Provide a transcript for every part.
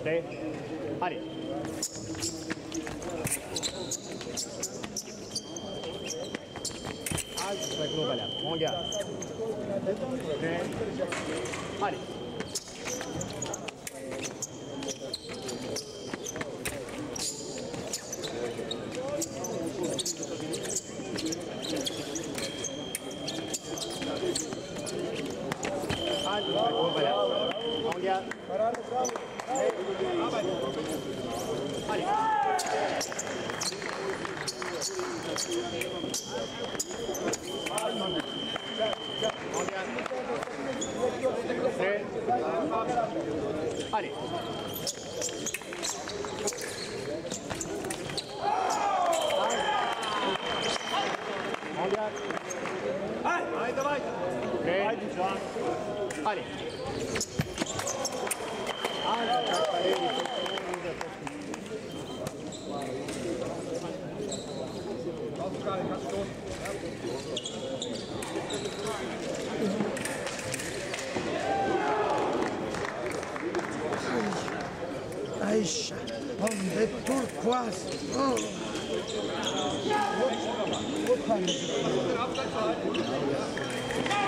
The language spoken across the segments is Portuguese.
Prêt Allez. Ah, je serai global. On Allez. Ali. Olha. Vai, vai, vai. Okay. Allez. Aïcha, on est pourquoi oh. Thank you.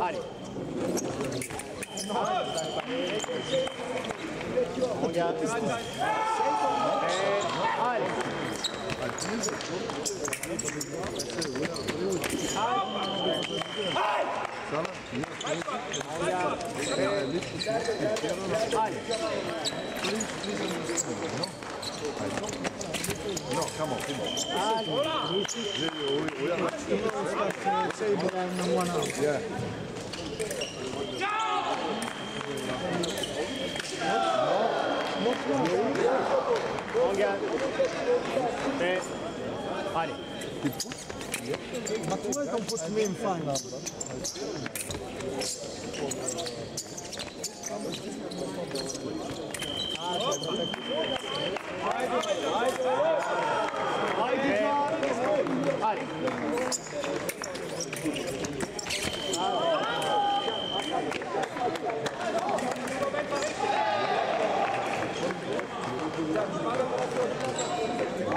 Allez. On garde. Et allez. Hi. Please, please understand me, no? No, come on, come on. We, we, we are not sure. But I'm the one out. Yeah. Allez. Maintenant, on peut se mettre en fin.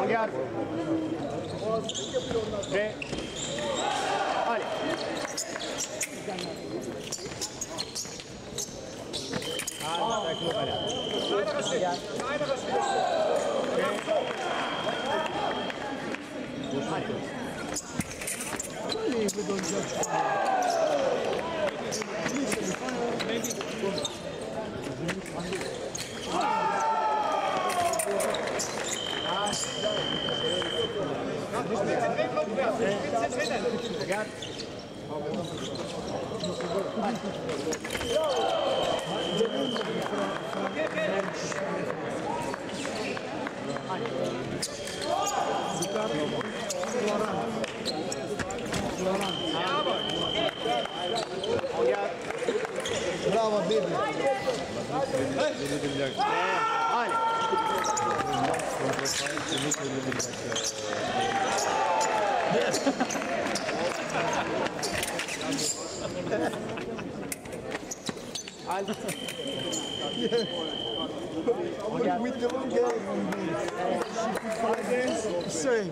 Agar ve Ali. Valeurs. Really, we don't judge. Regarde. Regarde. Bravo, baby. Allez. Allez. Regarde. With the one girl Same.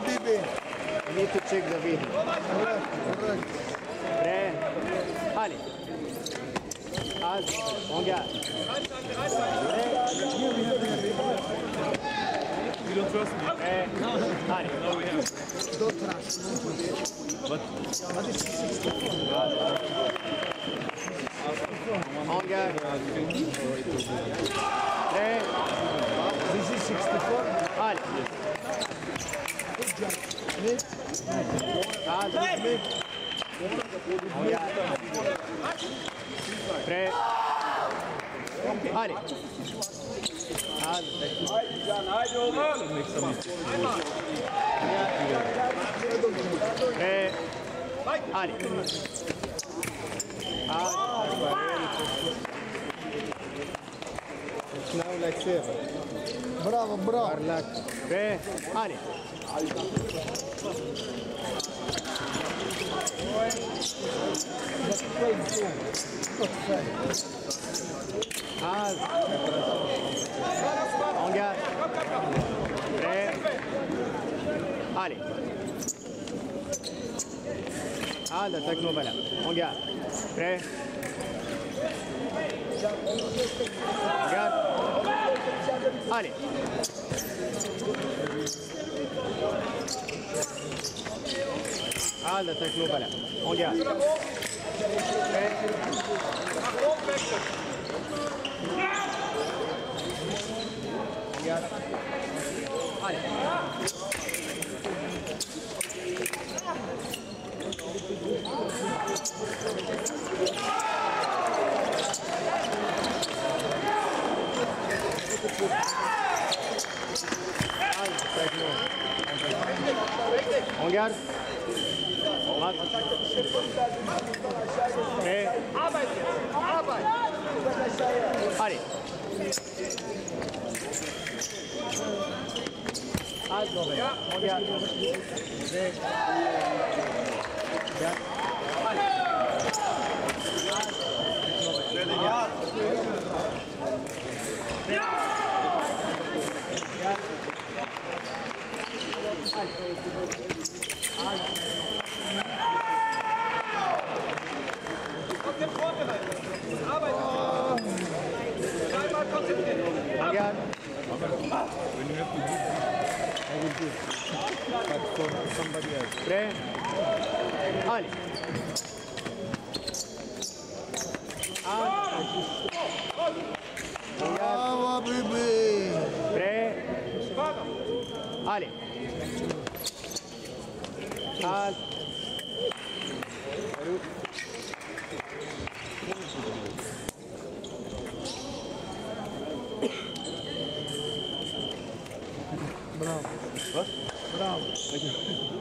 Baby. You need to check the video. Correct, correct. Prêt. Allez. Allez. On. Prêt. Allez. Don't trust. On garde. Prêt. This is 64. Allez. Good job. Smith. Allez. On garde. Prêt. Allez. Allez. Prêt. Allez. Tre. Hadi. Haydi Can, haydi oğlum. Tre. Hadi. Now like seven. Bravo, bravo. Parlak. Tre. Hadi. Ah. Et... Allez. Ah, l'attaque non valable. Engage. Prêt. Engage. Allez. da taklopala. Olgan. Nee. Arbeit! Arbeit! Adi. Also, ja. ja. ja. Ah. On garde. Bravo, bébé. Prêt. Allez. Halte. Bravo.